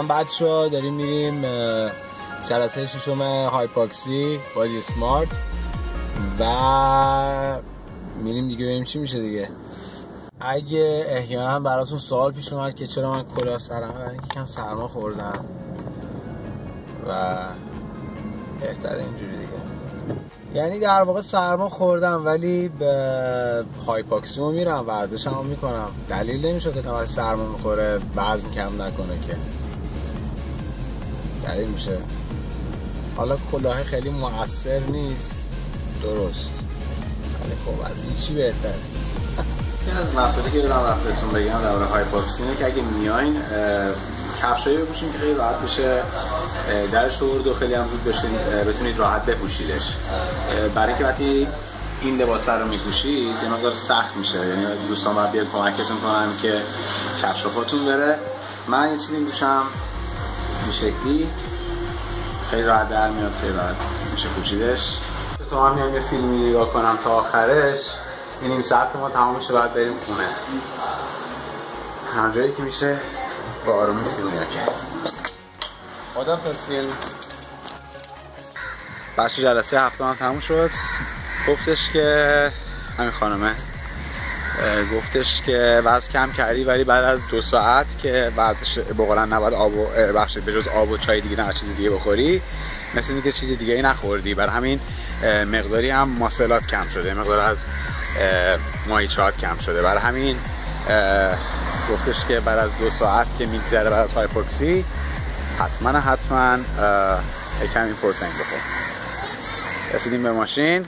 سلام بچه داریم میریم جلسه ششم هایپاکسی بادی سمارت و میریم دیگه ببینیم چی میشه دیگه. اگه احیانا براتون سوال پیش اومد که چرا من کلاه سرم برای اینکه کم سرما خوردم و بهتره اینجوری دیگه. یعنی در واقع سرما خوردم ولی به هایپاکسیمو میرم ورزشمو می‌کنم. دلیل نمیشه که سرما می‌خوره وزن کم نکنه که. دلیل میشه. حالا کلاه خیلی مؤثر نیست. درست. ولی خب از این چی بهتر؟ از مسئله که دارم وقتتون بگم در هایپاکسی که اگه میاین کفشایی بپوشین که خیلی راحت بشه درش ورد و خیلی هم زود بشین بتونید راحت بپوشیدش. برای اینکه وقتی این لباس رو میپوشید یه مقدار سخت میشه. یعنی دوستان باید بیاد کمکتون کنم که کفش پاتون بره. من یه چیزی میپوشم. این شکلی خیلی راحت در میاد خیلی راحت میشه پوشیدش. تو هم میام یه فیلمی نگاه کنم تا آخرش این نیم ساعت ما تمام میشه بعد بریم خونه. هر جایی که میشه با آرومی فیلم نگاه کرد خدا فیلم بخش جلسه هفته هم تموم شد. گفتش که همین خانمه گفتش که وزن کم کردی ولی بعد از دو ساعت که بعدش بقولا نباید آب و بخش به جز آب و چای دیگه نه چیز دیگه بخوری مثل اینکه چیز دیگه ای نخوردی. بر همین مقداری هم ماسلات کم شده مقدار از مایچات کم شده. برای همین گفتش که بعد از دو ساعت که میگذره بعد از هایپوکسی حتما حتما کمی پروتئین بخور. رسیدیم به ماشین.